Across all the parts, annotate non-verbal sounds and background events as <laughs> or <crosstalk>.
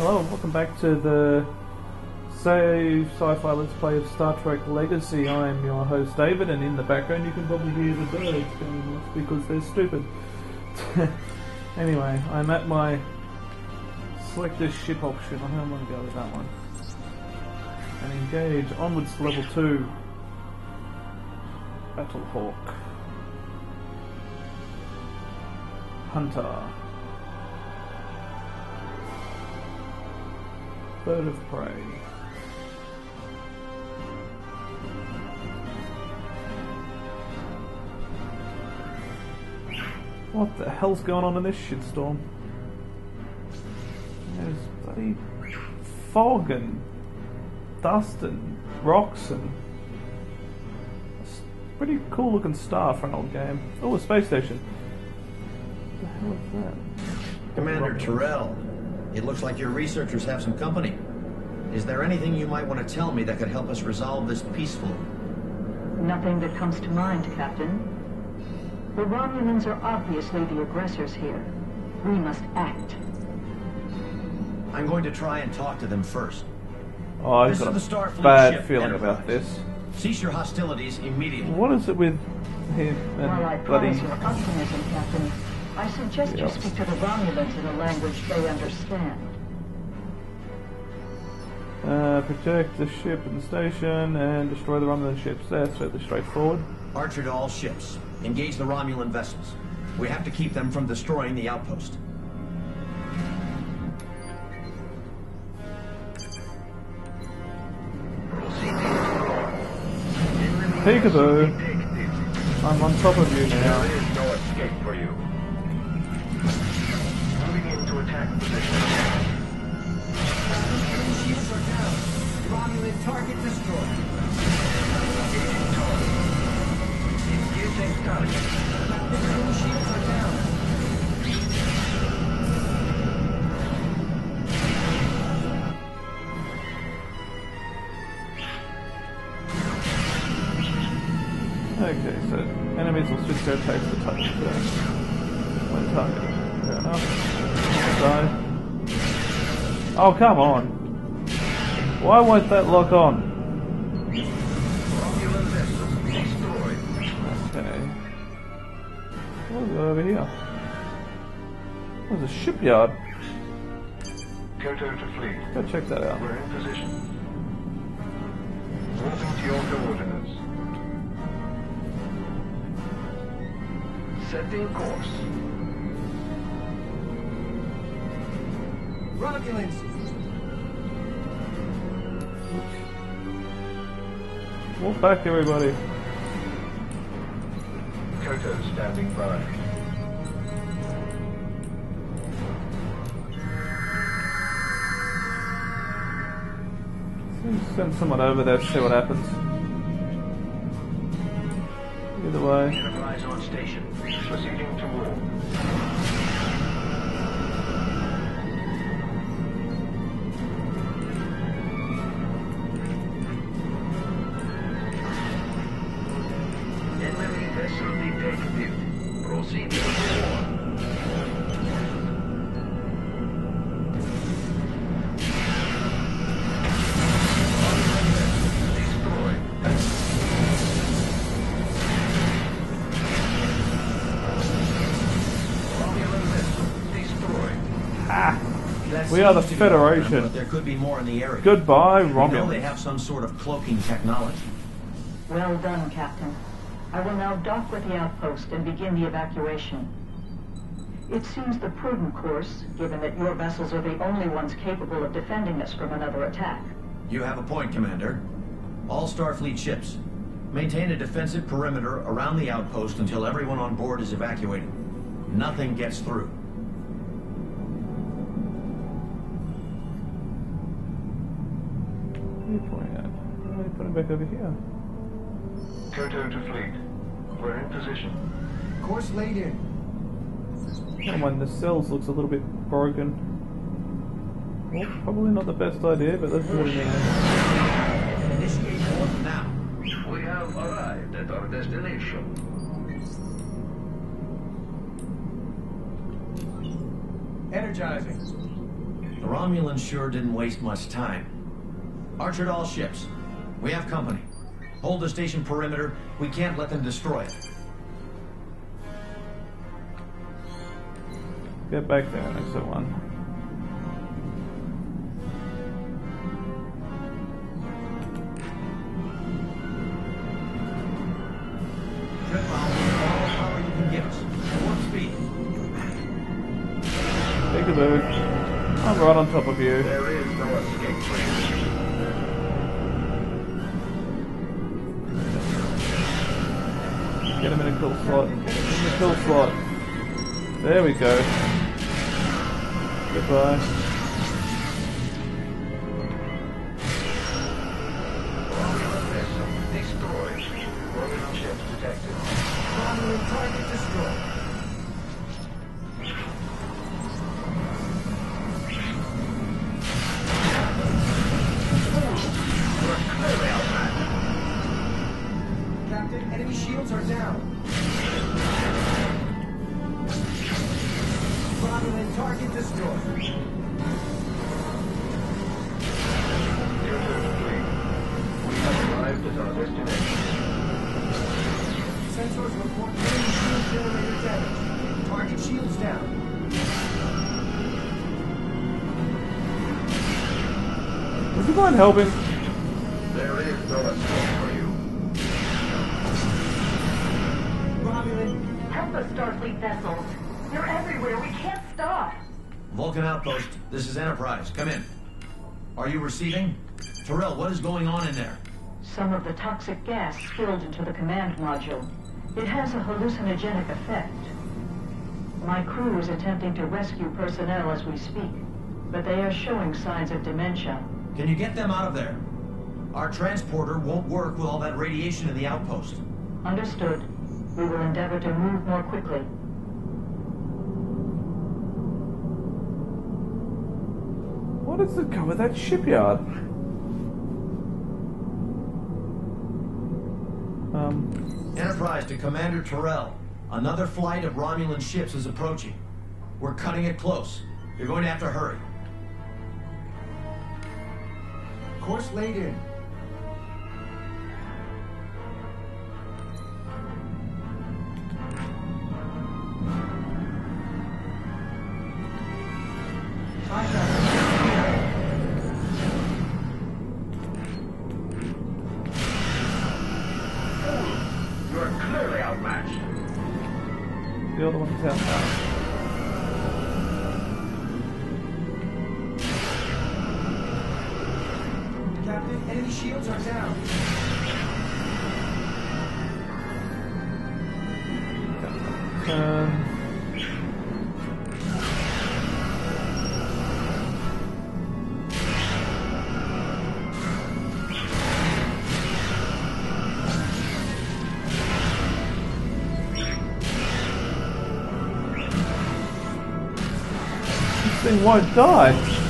Hello and welcome back to the Save Sci-Fi Let's Play of Star Trek Legacy. I am your host David and in the background you can probably hear the birds going off because they're stupid. <laughs> anyway, I'm at my select this ship option. I don't want to go with that one. And engage onwards to level 2. Battle Hawk. Hunter. Bird of prey. What the hell's going on in this shitstorm? There's bloody fog and dust and rocks and it's pretty cool looking star for an old game. Oh, a space station. What the hell is that? Commander Terrell, it looks like your researchers have some company. Is there anything you might want to tell me that could help us resolve this peacefully? Nothing that comes to mind, Captain. The Romulans are obviously the aggressors here. We must act. I'm going to try and talk to them first. Oh, I've This got is the a Starfleet bad ship, feeling Enterprise. about this. Cease your hostilities immediately. What is it with him While I bloody... your optimism, Captain, I suggest you speak to the Romulans in a language they understand. Uh, protect the ship and the station and destroy the Romulan ships. That's fairly straightforward. Archer to all ships. Engage the Romulan vessels. We have to keep them from destroying the outpost. Peekaboo! I'm on top of you now. There is no escape for you. Okay, so enemies will switch their attacks to touch. When targeted. Fair enough. Oh, come on! Why won't that lock on? Romulan vessels destroyed. Okay. What is over here? There's a shipyard. Koto to fleet. Go check that out. We're in position. Moving to your coordinates. Setting course. Romulans. Back, everybody. Koto standing by. Send someone over there to see what happens. Either way. Enterprise on station. Proceeding to war. We are the seems to be all of them, Federation. but there could be more in the area. Goodbye, We know they have some sort of cloaking technology. Well done, Captain. I will now dock with the outpost and begin the evacuation. It seems the prudent course, given that your vessels are the only ones capable of defending us from another attack. You have a point, Commander. All Starfleet ships. Maintain a defensive perimeter around the outpost until everyone on board is evacuated. Nothing gets through. You pointing at? Why are you putting back over here? Koto to fleet. We're in position. Course laid in. Come on, the cells looks a little bit broken. Well, probably not the best idea, but let's do it anyway. Initiate warp now. We have arrived at our destination. Energizing. The Romulans sure didn't waste much time. Archer to all ships. We have company. Hold the station perimeter. We can't let them destroy it. Get back there, next one. Trip all the power you can give us. At speed. Take a look. I'm right on top of you. Kill slot. There we go. Goodbye. Have arrived at our destination. Sensors report enemy shield generator damage. Target shields down. Would you mind helping? There is no escape for you. Romulan, Help us, Starfleet vessels. You're everywhere. We can't stop. Vulcan Outpost, this is Enterprise. Come in. Are you receiving? Terrell, what is going on in there? Some of the toxic gas spilled into the command module. It has a hallucinogenic effect. My crew is attempting to rescue personnel as we speak, but they are showing signs of dementia. Can you get them out of there? Our transporter won't work with all that radiation in the outpost. Understood. We will endeavor to move more quickly. What is the go with that shipyard? Um, Enterprise to Commander Terrell. Another flight of Romulan ships is approaching. We're cutting it close. You're going to have to hurry. course laid in. The this thing won't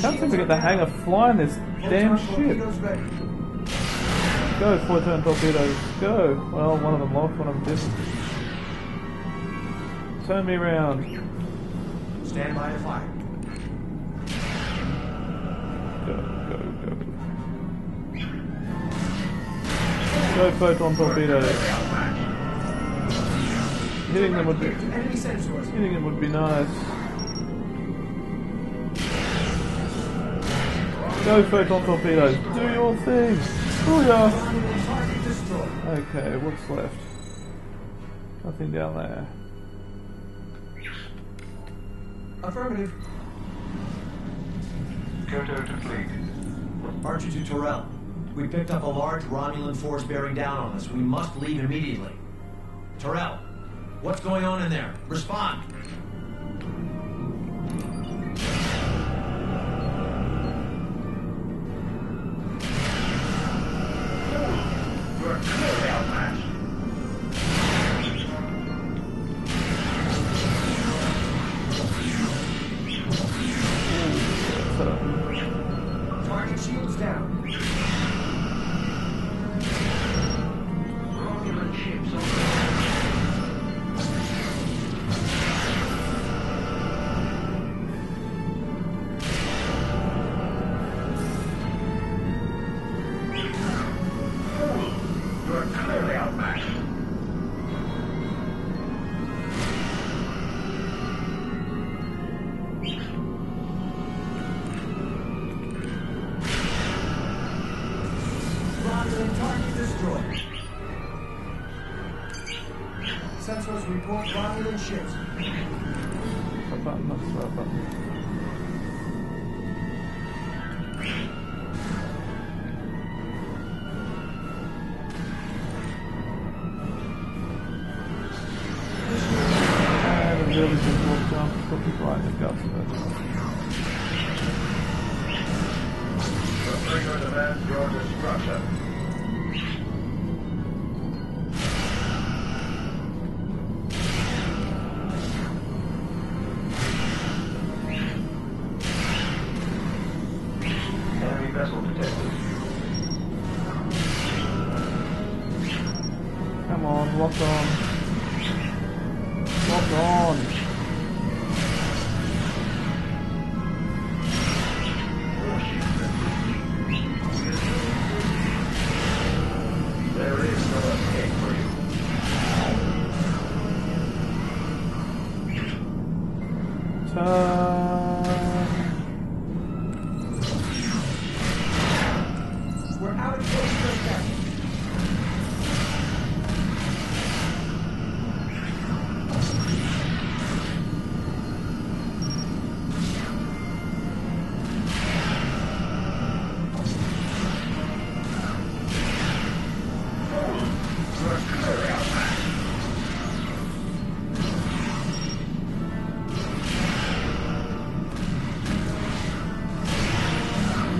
Sounds like we got the hang of flying this damn ship. Go, photon torpedoes, go! Well, one of them lost, one of them didn't. Turn me around. Stand by to fire. Go, go, go. Go, photon torpedoes. Hitting them would be, hitting them would be nice. Go photon torpedo. Do your thing. Oh yeah. Okay, what's left? Nothing down there. Affirmative. Koto to fleet. Archer to Torrell. We picked up a large Romulan force bearing down on us. We must leave immediately. Torrell, what's going on in there? Respond. down. Support Ryan and Ships. Sabah. Come on, lock on. Lock on.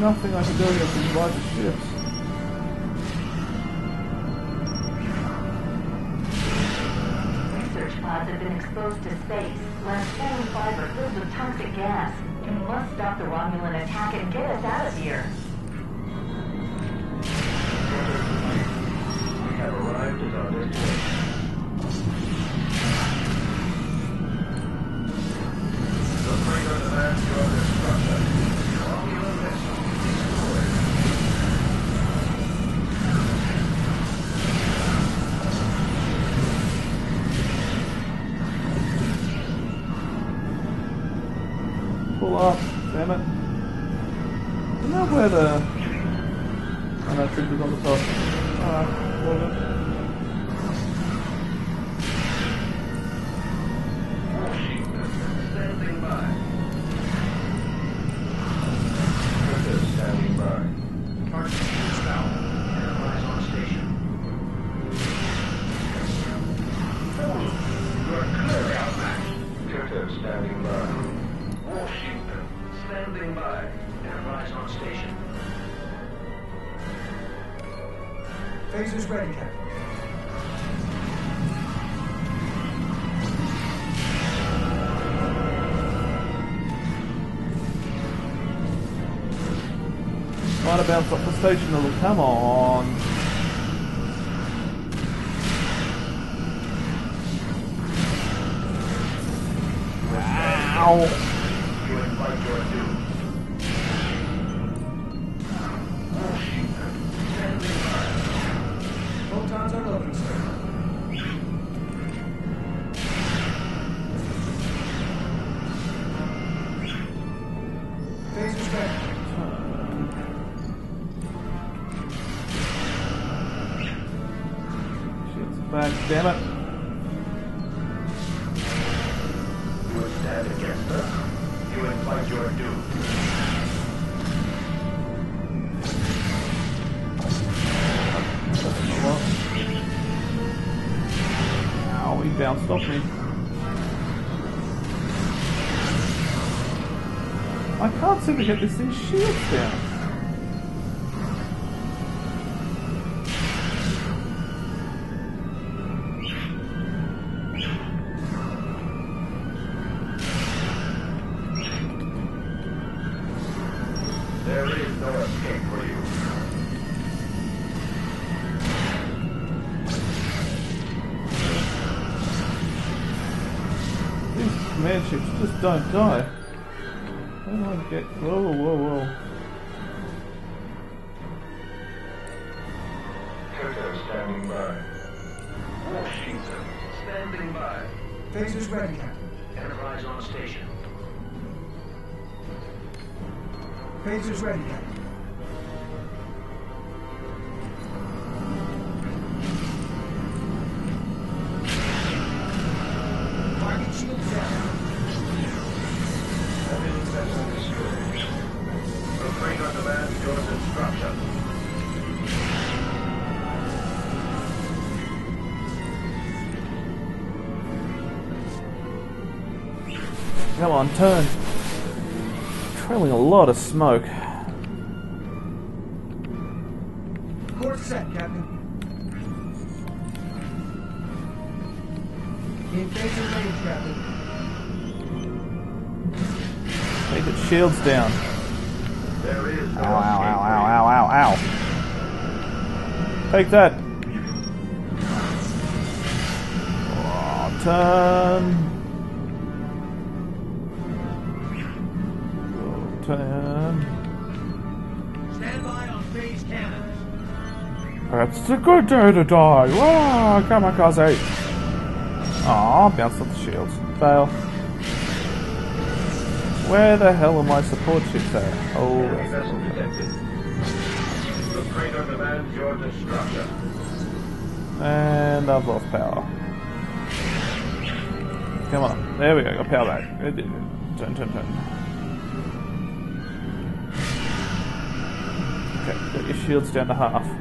nothing I can do here because. bounce the station a. Come on. Ow. Bounced off me. I can't seem to get this thing's shields down. These command ships just don't die. How do I get... Whoa, whoa, whoa. Toto standing by. Washington standing by. Phasers ready, Captain. Enterprise on station. Phasers ready, Captain. Come on, turn. Trailing a lot of smoke. Course set, Captain. In phaser range, Captain. Take its shields down. There is no Ow, ow, ow, ow, ow, ow, ow. Take that. Oh, turn. Turn. Stand by on phase cannons. It's a good day to die. Whoa, kamikaze. Aw, bounced off the shields. Fail. Where the hell are my support ships at? Oh, vessel detected. Refrain on demand your destruction. And I've lost power. Come on. There we go. Got power back. Turn, turn, turn. Shields down to half.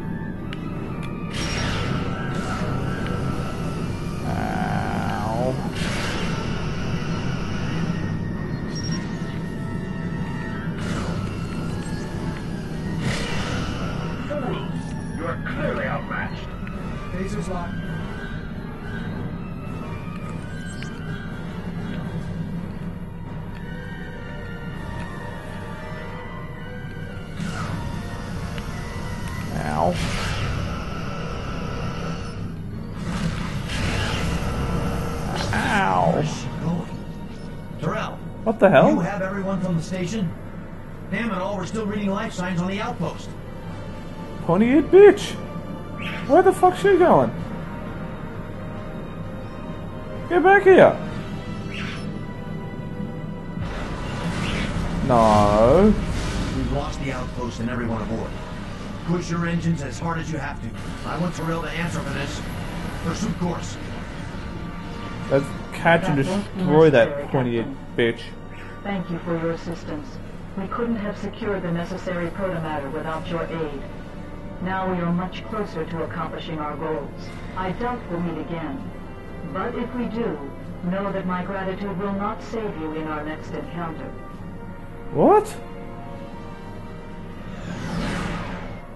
What the hell? you have everyone from the station? Damn it all, we're still reading life signs on the outpost. Eared bitch. Where the fuck's she going? Get back here. No. We've lost the outpost and everyone aboard. Push your engines as hard as you have to. I want Terrell to answer for this. Pursuit course. Let's catch and destroy that pointy bitch. Thank you for your assistance. We couldn't have secured the necessary protomatter without your aid. Now we are much closer to accomplishing our goals. I doubt we'll meet again. But if we do, know that my gratitude will not save you in our next encounter. What?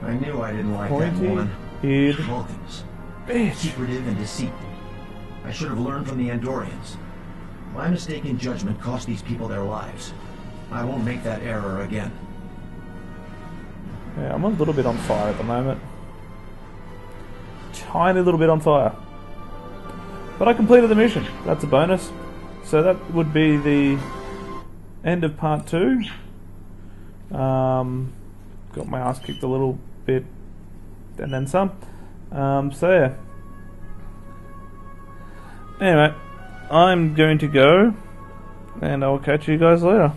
I knew I didn't like that Pointy woman. eared Vulcans. bitch. Secretive and deceitful. I should have learned from the Andorians. My mistaken judgment cost these people their lives. I won't make that error again. Yeah, I'm a little bit on fire at the moment. Tiny little bit on fire. But I completed the mission. That's a bonus. So that would be the end of part two. Um, got my ass kicked a little bit and then some. Um, so yeah. Anyway, I'm going to go and I'll catch you guys later.